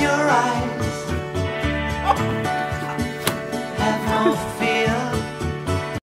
your eyes. Have no fear.